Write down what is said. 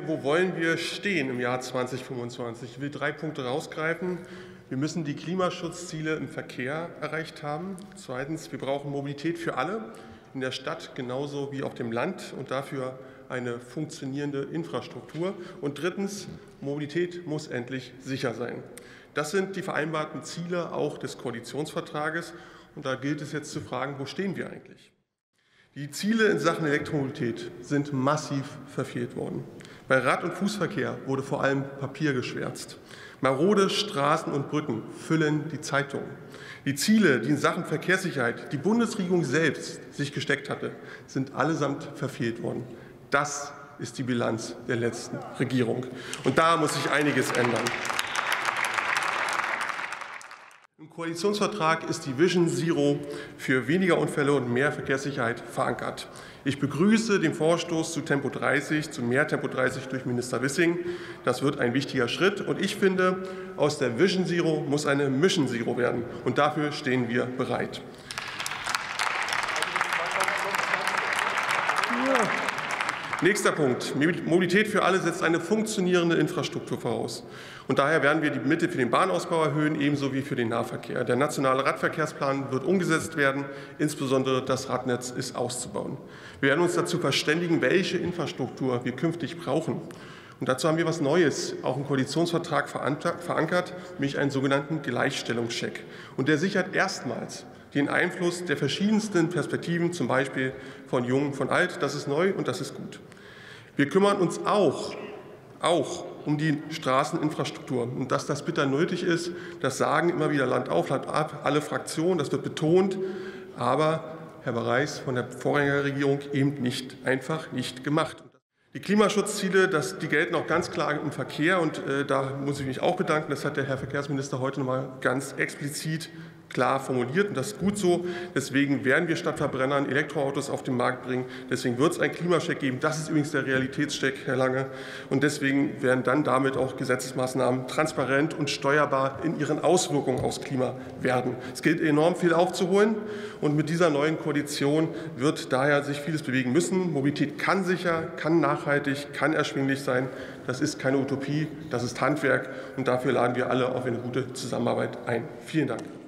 Wo wollen wir stehen im Jahr 2025? Ich will drei Punkte rausgreifen. Wir müssen die Klimaschutzziele im Verkehr erreicht haben. Zweitens, wir brauchen Mobilität für alle in der Stadt genauso wie auf dem Land und dafür eine funktionierende Infrastruktur. Und drittens, Mobilität muss endlich sicher sein. Das sind die vereinbarten Ziele auch des Koalitionsvertrages. Und da gilt es jetzt zu fragen, wo stehen wir eigentlich? Die Ziele in Sachen Elektromobilität sind massiv verfehlt worden. Bei Rad- und Fußverkehr wurde vor allem Papier geschwärzt. Marode Straßen und Brücken füllen die Zeitungen. Die Ziele, die in Sachen Verkehrssicherheit die Bundesregierung selbst sich gesteckt hatte, sind allesamt verfehlt worden. Das ist die Bilanz der letzten Regierung. Und da muss sich einiges ändern. Koalitionsvertrag ist die Vision Zero für weniger Unfälle und mehr Verkehrssicherheit verankert. Ich begrüße den Vorstoß zu Tempo 30, zu mehr Tempo 30 durch Minister Wissing. Das wird ein wichtiger Schritt. Und ich finde, aus der Vision Zero muss eine Mission Zero werden. Und dafür stehen wir bereit. Nächster Punkt. Mobilität für alle setzt eine funktionierende Infrastruktur voraus. Und daher werden wir die Mittel für den Bahnausbau erhöhen, ebenso wie für den Nahverkehr. Der nationale Radverkehrsplan wird umgesetzt werden. Insbesondere das Radnetz ist auszubauen. Wir werden uns dazu verständigen, welche Infrastruktur wir künftig brauchen. Und dazu haben wir was Neues, auch im Koalitionsvertrag verankert, nämlich einen sogenannten Gleichstellungscheck. Und der sichert erstmals den Einfluss der verschiedensten Perspektiven, zum Beispiel von Jung, von Alt. Das ist neu und das ist gut. Wir kümmern uns auch, auch um die Straßeninfrastruktur. Und dass das bitter nötig ist, das sagen immer wieder Land auf, Land ab, alle Fraktionen, das wird betont. Aber Herr Bereis von der Vorgängerregierung eben nicht einfach nicht gemacht. Die Klimaschutzziele, das, die gelten auch ganz klar im Verkehr und äh, da muss ich mich auch bedanken. Das hat der Herr Verkehrsminister heute noch mal ganz explizit klar formuliert und das ist gut so. Deswegen werden wir statt Verbrennern Elektroautos auf den Markt bringen. Deswegen wird es einen Klimascheck geben. Das ist übrigens der Realitätscheck, Herr Lange. Und deswegen werden dann damit auch Gesetzesmaßnahmen transparent und steuerbar in ihren Auswirkungen aufs Klima werden. Es gilt enorm viel aufzuholen und mit dieser neuen Koalition wird daher sich vieles bewegen müssen. Mobilität kann sicher, kann nachhaltig, kann erschwinglich sein. Das ist keine Utopie, das ist Handwerk und dafür laden wir alle auf eine gute Zusammenarbeit ein. Vielen Dank.